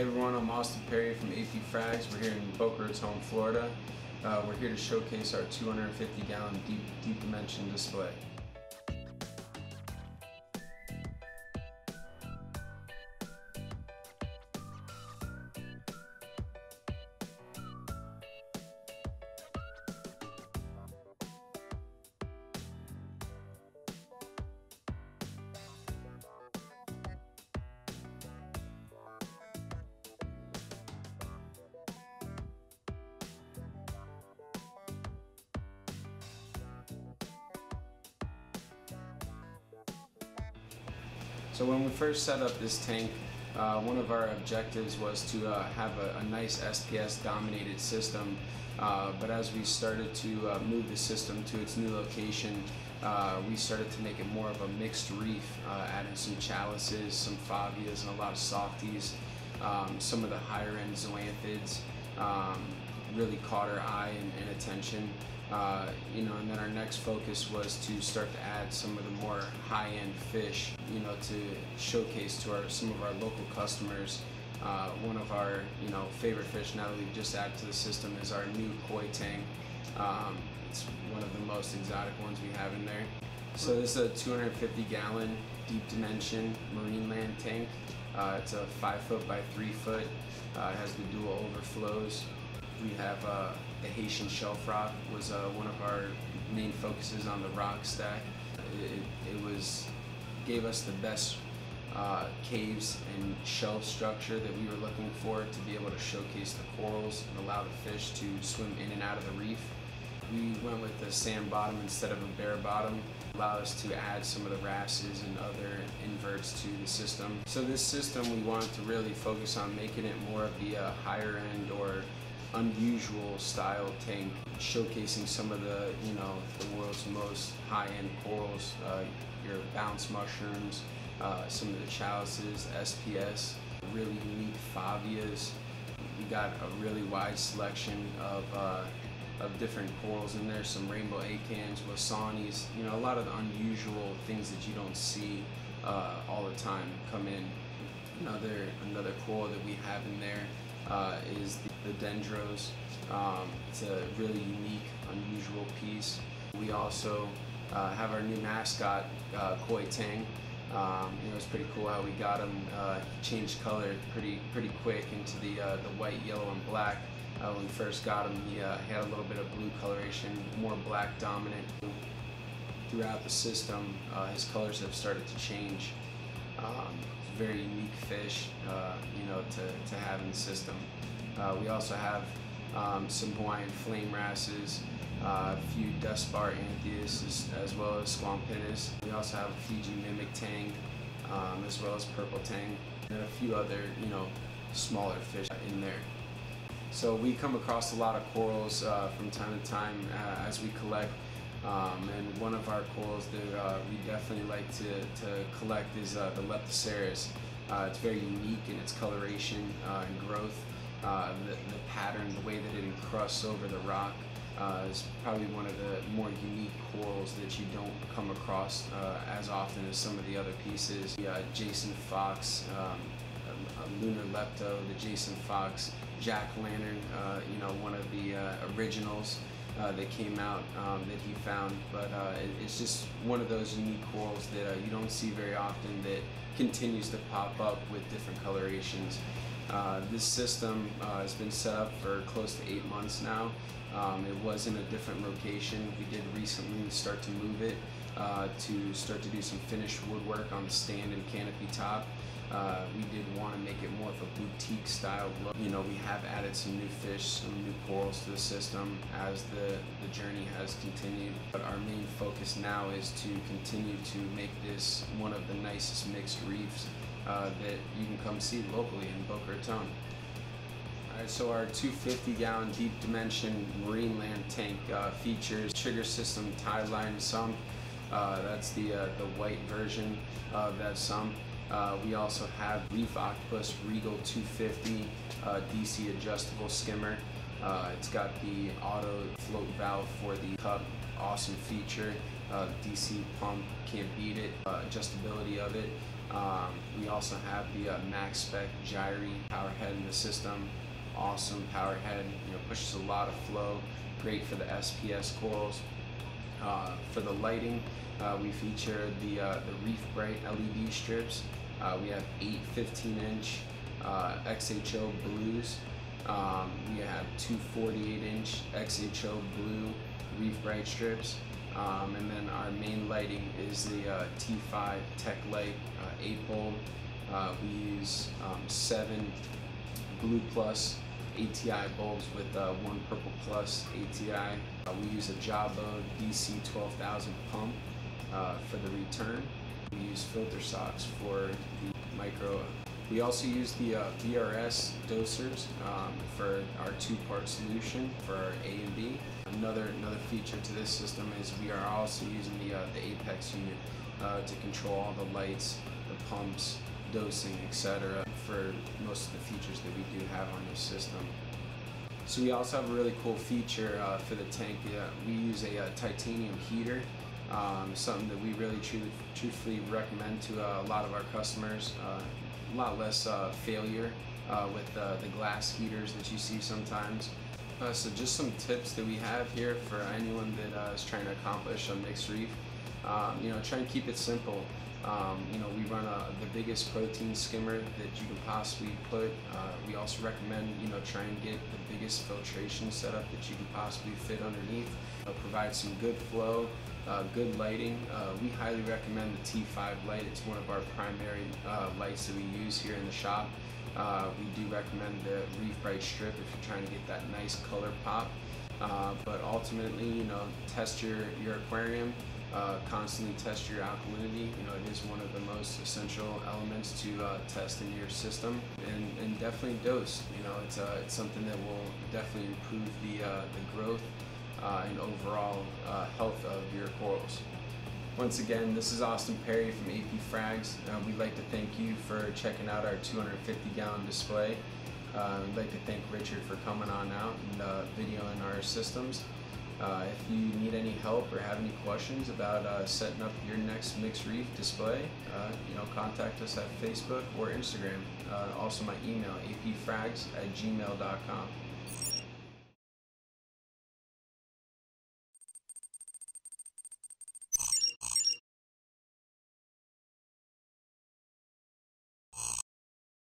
Hey everyone, I'm Austin Periu from AP Frags. We're here in Boca Raton, Florida. Uh, we're here to showcase our 250 gallon deep, deep dimension display. So when we first set up this tank, uh, one of our objectives was to uh, have a, a, nice SPS dominated system. Uh, but as we started to uh, move the system to its new location, uh, we started to make it more of a mixed reef, uh, adding some chalices, some favias, and a lot of softies. Um, some of the higher end zoanthids um, really caught our eye and, and attention. Uh, you know, and then our next focus was to start to add some of the more high-end fish, you know, to showcase to our some of our local customers. Uh, one of our, you know, favorite fish now that we've just added to the system is our new koi tang. Um, it's one of the most exotic ones we have in there. So this is a 250 gallon deep dimension Marineland tank. Uh, it's a five foot by three foot. Uh, it has the dual overflows. We have uh, the Haitian shelf rock was uh, one of our main focuses on the rock stack. It, it was gave us the best uh, caves and shelf structure that we were looking for to be able to showcase the corals and allow the fish to swim in and out of the reef. We went with a sand bottom instead of a bare bottom, allowed us to add some of the wrasses and other inverts to the system. So this system we wanted to really focus on making it more of the uh, higher end or unusual style tank, showcasing some of the, you know, the world's most high-end corals, uh, your bounce mushrooms, uh, some of the chalices, SPS, really unique favias. We got a really wide selection of, uh, of different corals in there, some rainbow acants, wasanis, you know, a lot of unusual things that you don't see uh, all the time come in. Another, another coral that we have in there uh, is the, the dendros. Um, it's a really unique, unusual piece. We also uh, have our new mascot, uh, Koi Tang. Um, know, it's pretty cool how we got him. Uh, changed color pretty pretty quick into the uh, the white, yellow, and black. Uh, when we first got him, he, uh, had a little bit of blue coloration, more black dominant. Throughout the system, his colors have started to change. Um, very unique fish, uh, you know, to, to have in the system. Uh, we also have um, some Hawaiian flame wrasses, uh, a few dispar anthias, as, well as squamipinnis. We also have a Fiji mimic tang, um, as well as purple tang, and a few other, you know, smaller fish in there. So we come across a lot of corals uh, from time to time uh, as we collect um, and one of our corals that uh, we definitely like to, to collect is uh, the Leptoseris. Uh, it's very unique in its coloration and growth. The, the, pattern, the way that it encrusts over the rock uh, is probably one of the more unique corals that you don't come across as often as some of the other pieces. The Jason Fox, um, a lunar lepto, the Jason Fox, Jack Lantern, you know, one of the originals uh, that came out um, that he found. But uh, it, it's just one of those unique corals that uh, you don't see very often that continues to pop up with different colorations. Uh, this system uh, has been set up for close to eight months now. Um, it was in a different location. We did recently start to move it uh, to start to do some finished woodwork on the stand and canopy top. Uh, we did want to make it more of a boutique style look. You know, we have added some new fish, some new corals to the system as the, the journey has continued. But our main focus now is to continue to make this one of the nicest mixed reefs uh, that you can come see locally in Boca Raton. Alright, so our 250 gallon deep dimension Marineland tank uh, features trigger system tide line sump. Uh, that's the, uh, the white version of that sump. Uh, we also have Reef Octopus Regal 250 uh, DC adjustable skimmer. It's got the auto float valve for the cup, awesome feature. DC pump, can't beat it. Adjustability of it. Um, we also have the uh, Maxspect Gyre power head in the system. Awesome power head, you know, pushes a lot of flow, great for the SPS coils. Uh, for the lighting, uh, we feature the, uh, the Reef Brite LED strips. Uh, we have eight 15 inch uh, XHO blues. Um, we have two 48 inch XHO blue Reef Brite strips. Um, and then our main lighting is the uh, T5 Tech Light 8 bulb. Uh, we use um, seven Blue Plus ATI bulbs with uh, one Purple Plus ATI. Uh, we use a Jebao DC 12000 pump uh, for the return. We use filter socks for the micro. We also use the uh, BRS dosers um, for our two-part solution for our A and B. Another another feature to this system is we are also using the uh, the Apex unit to control all the lights, pumps, dosing, etc. for most of the features that we do have on this system. So we also have a really cool feature uh, for the tank. Uh, we use a, uh, titanium heater, um, something that we really truly, truthfully recommend to uh, a lot of our customers. Uh, a lot less uh, failure with the glass heaters that you see sometimes. so just some tips that we have here for anyone that is trying to accomplish a mixed reef. Um, you know, try and keep it simple. Um, you know, we run a, the biggest protein skimmer that you can possibly put. Uh, we also recommend, you know, try and get the biggest filtration setup that you can possibly fit underneath. Uh, provide some good flow, uh, good lighting. Uh, we highly recommend the T5 light. It's one of our primary uh, lights that we use here in the shop. We do recommend the Reef Brite strip if you're trying to get that nice color pop. but ultimately, you know, test your, your aquarium. Uh, constantly test your alkalinity. You know, it is one of the most essential elements to uh, test in your system, and, and definitely dose. You know, it's uh, it's something that will definitely improve the uh, the growth uh, and overall uh, health of your corals. Once again, this is Austin Periu from AP Frags. we'd like to thank you for checking out our 250 gallon display. we'd like to thank Richard for coming on out and videoing our systems. Uh, if you need any help or have any questions about uh, setting up your next mixed reef display, uh, you know, contact us at Facebook or Instagram. Uh, also my email, apfrags at gmail.com.